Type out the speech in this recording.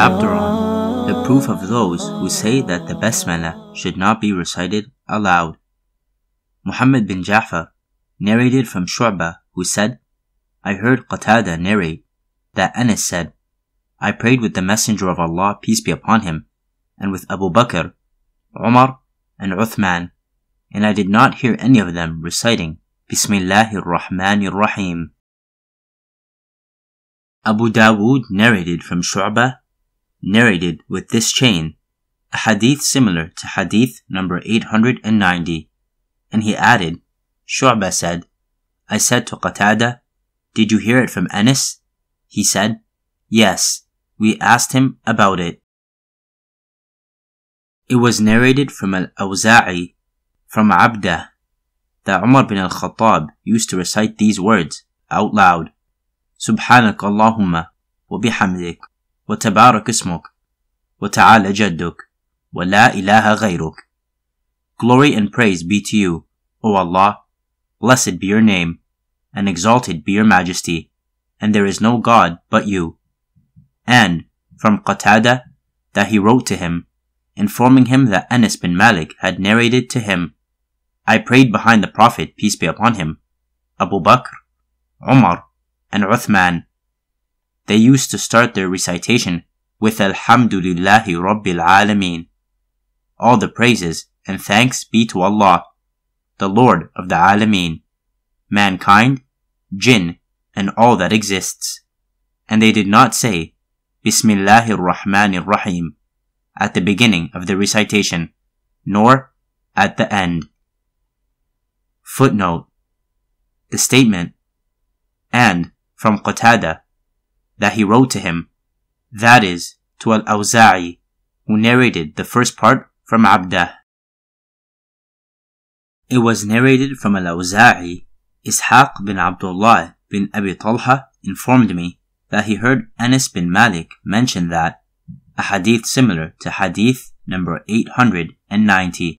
Chapter on the proof of those who say that the Basmala should not be recited aloud. Muhammad bin Ja'far narrated from Shu'bah who said, I heard Qatada narrate that Anas said, I prayed with the Messenger of Allah, peace be upon him, and with Abu Bakr, Umar, and Uthman, and I did not hear any of them reciting Bismillahir Rahmanir Rahim. Abu Dawood narrated from Shu'bah, narrated with this chain, a hadith similar to hadith number 890. And he added, "Shu'bah said, I said to Qatada, did you hear it from Anas?' He said, yes, we asked him about it. It was narrated from Al-Awza'i, from Abdah, that Umar bin Al-Khattab used to recite these words out loud. Subhanak Allahumma wa bihamdik. وتبارك اسمك وتعالى جدك ولا إله غيرك Glory and praise be to you, O Allah, blessed be your name, and exalted be your majesty, and there is no God but you. And, from Qatada, that he wrote to him, informing him that Anas bin Malik had narrated to him, I prayed behind the Prophet, peace be upon him, Abu Bakr, Umar, and Uthman. they used to start their recitation with Alhamdulillahi Rabbil Alameen. All the praises and thanks be to Allah, the Lord of the Alameen, mankind, jinn, and all that exists. And they did not say Bismillahir Rahmanir Rahim at the beginning of the recitation, nor at the end. Footnote The statement, and from Qatada, that he wrote to him, that is, to Al-Awza'i, who narrated the first part from Abdah. It was narrated from Al-Awza'i, Ishaq bin Abdullah bin Abi Talha informed me that he heard Anas bin Malik mention that a hadith similar to hadith number 890